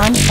time?